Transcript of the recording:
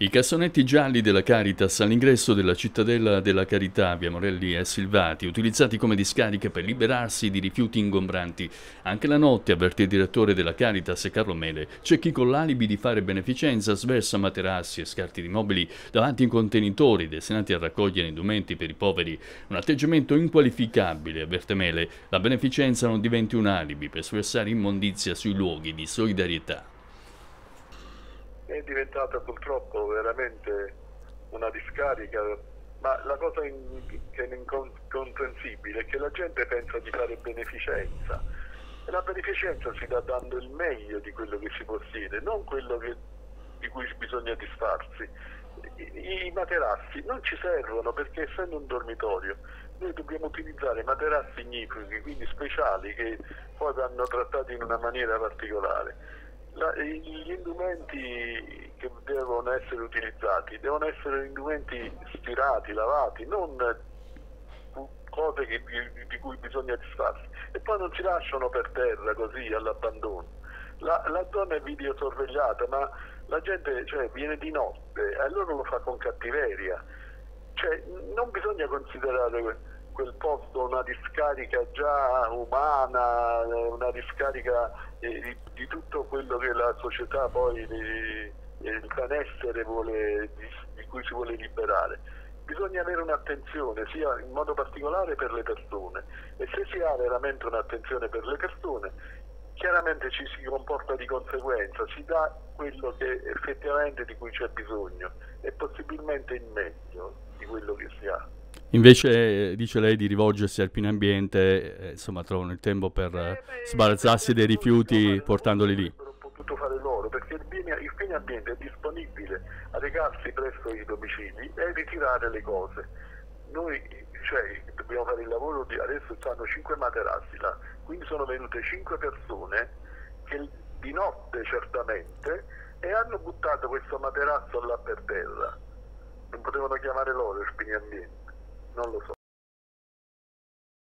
I cassonetti gialli della Caritas all'ingresso della cittadella della Carità, via Morelli e Silvati, utilizzati come discariche per liberarsi di rifiuti ingombranti. Anche la notte, avverte il direttore della Caritas Carlo Mele, c'è chi con l'alibi di fare beneficenza sversa materassi e scarti di mobili davanti ai contenitori destinati a raccogliere indumenti per i poveri. Un atteggiamento inqualificabile, avverte Mele. La beneficenza non diventi un alibi per sversare immondizia sui luoghi di solidarietà è diventata purtroppo veramente una discarica, ma la cosa in, che è incomprensibile è che la gente pensa di fare beneficenza e la beneficenza si dà dando il meglio di quello che si possiede, non quello che, di cui bisogna disfarsi. I, I materassi non ci servono perché essendo un dormitorio noi dobbiamo utilizzare materassi ignifughi, quindi speciali che poi vanno trattati in una maniera particolare gli indumenti che devono essere utilizzati devono essere indumenti stirati, lavati, non cose che, di, di, cui bisogna disfarsi e poi non si lasciano per terra così all'abbandono. La, la, zona è videosorvegliata ma la gente cioè, viene di notte e allora lo fa con cattiveria. Cioè, non bisogna considerare quel posto una discarica già umana, una discarica eh, di, di, tutto quello che la società poi, eh, il benessere vuole, di, di cui si vuole liberare bisogna avere un'attenzione sia in modo particolare per le persone e se si ha veramente un'attenzione per le persone chiaramente ci si comporta di conseguenza, si dà quello che effettivamente di cui c'è bisogno e possibilmente il meglio di quello che si ha. Invece dice lei di rivolgersi al Pino Ambiente, eh, insomma trovano il tempo per eh, sbarazzarsi dei rifiuti portandoli lì. potuto fare loro perché il Pino Ambiente è disponibile a recarsi presso i domicili e ritirare le cose. Noi cioè, dobbiamo fare il lavoro di adesso stanno 5 materassi là, quindi sono venute 5 persone che di notte certamente e hanno buttato questo materasso là per terra. Non potevano chiamare loro il Pino Ambiente non lo so.